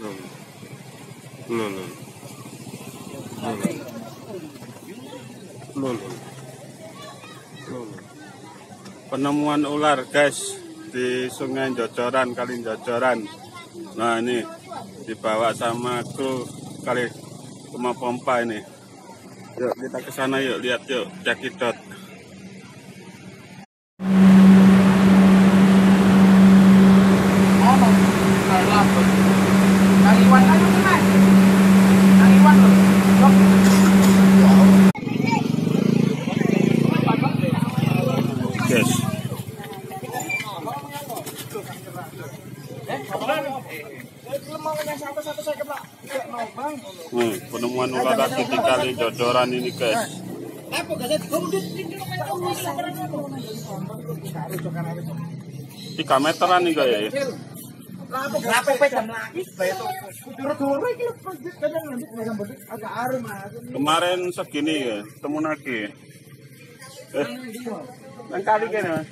Lho lho. Lho lho. Penemuan ular guys di Sungai Jojoran kali Jojoran. Nah ini dibawa sama kru kali rumah pompa ini. Yuk kita ke sana yuk lihat yuk cekidot. Hmm, penemuan ular lagi di kali Jojoran ini guys. Tiga meteran nih ya. Agak arum Kemarin segini ya, temu lagi. Eh, yang kali kene. Mas.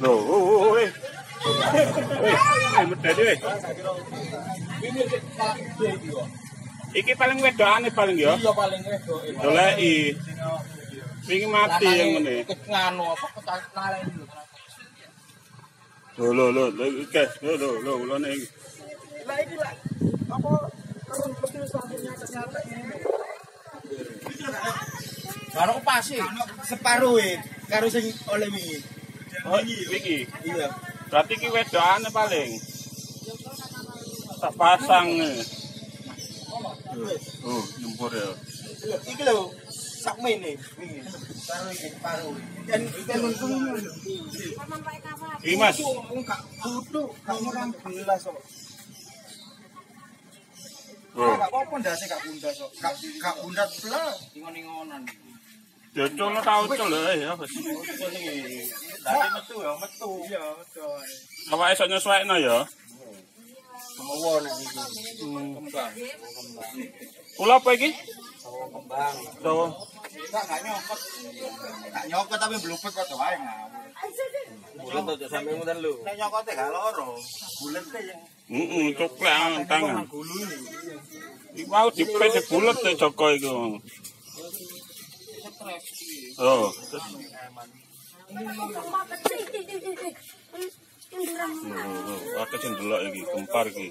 Loh, oh, oh, oh, eh. Eh, eh. Iki paling wedokane paling ya. Iya paling wedok. Doleki. Wingi mati yang ngene. Nganu apa dulu. Loh, loh, loh, loh, guys, loh, loh, loh, loh, nih. Lah iki lah. Apa terus mesti selanjutnya ternyata ini. Karo pasti separuh e karo sing oleh wingi. Oh, iki. Iya. Berarti ki wedokane paling. Tak pasang. Oh, nyempur ya. Iki lho sak mene iki separuh. Dan Iki Mas, kudu kamu kan gelas kok. oh, Enggak apa-apa ndase gak bundas kok. Gak gak bundas. Ingon-ingonan. jocol tau ya. Tadi metu ya, metu. Iya, nyesuaikno ya. Semowo nek iki. Kembang. Kula apa iki? Kembang. Dawa. Enggak gak nyokot. Gak nyokot tapi blubek kok wae ngawur. Bulet aja sampe ngoten lho. Nek nyokote gak loro. Bulet yang Heeh, cuklek tangan. ini. Iki mau dipes bulet e Joko iku. Oh, terus Oh, aku sing delok iki, gempar iki.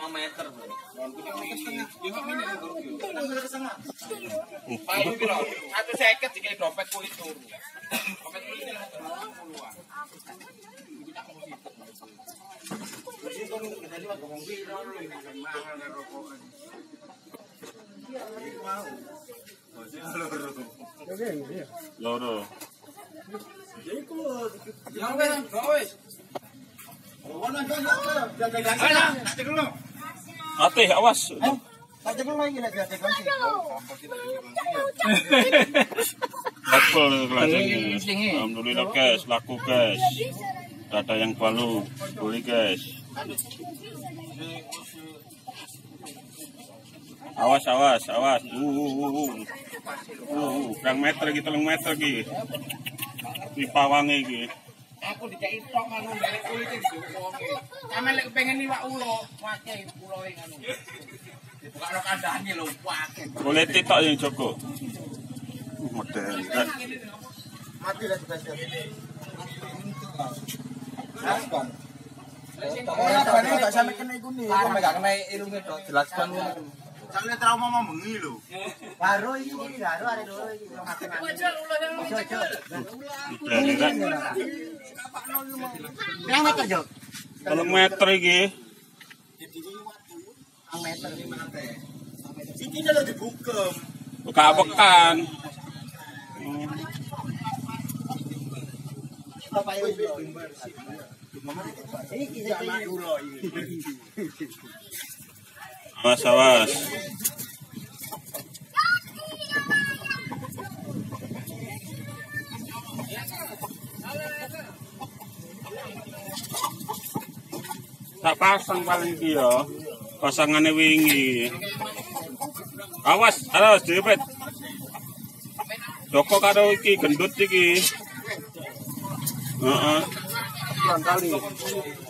5 meter, Bro. 5 meter setengah. Paling piro? 150 dikai dompet kulit turu. Dompet kulit ini 150-an. Jadi kan ngene wae ngomong piro lho ini mahal karo rokokan. Iku mau. Loro. Yang wes, wes. Warna kan jaga jaga. Tak cek dulu. Ate, awas. Tak cek dulu lagi. Level kelas ini. Alhamdulillah guys, laku guys. Ada yang balu, beli guys. Awas, awas, awas. Uh, uh, uh, uh. Uh, uh, berang meter gitu, meter gitu. Di pawange iki. Aku dikei tok anu dari kulit iki wonge. Sampe lek pengen liwak ulo, wake ulo e anu. Dibukakno kandhane lho, wake. Boleh titok yang Joko. Uh, modern. kan. Mati lah spesial. Jelaskan. Ora bane gak sampe kena iku nih. Sampe gak kena tok, jelaskan Sampe trauma mau bengi lho. Baru iki, baru ada dulu iki. Modern kan. Yang meter, Jok? Telung meter iki. Ang meter. Iki lho dibukem. Buka pekan. Bapak ibu. Iki sama Awas, awas. Tak pasang paling dia. Pasangannya wingi. Awas, awas, cepet. Joko karo iki gendut iki. Heeh. Uh -uh.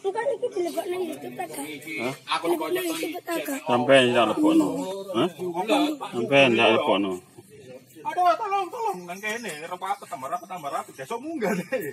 Bukan YouTube? Hah? Aku YouTube Kak? Sampai ndak lebokno. Hah? Sampai ndak lebokno. Aduh, tolong, tolong. Nang kene, rapat tambah rapat tambah rapat. Besok munggah deh.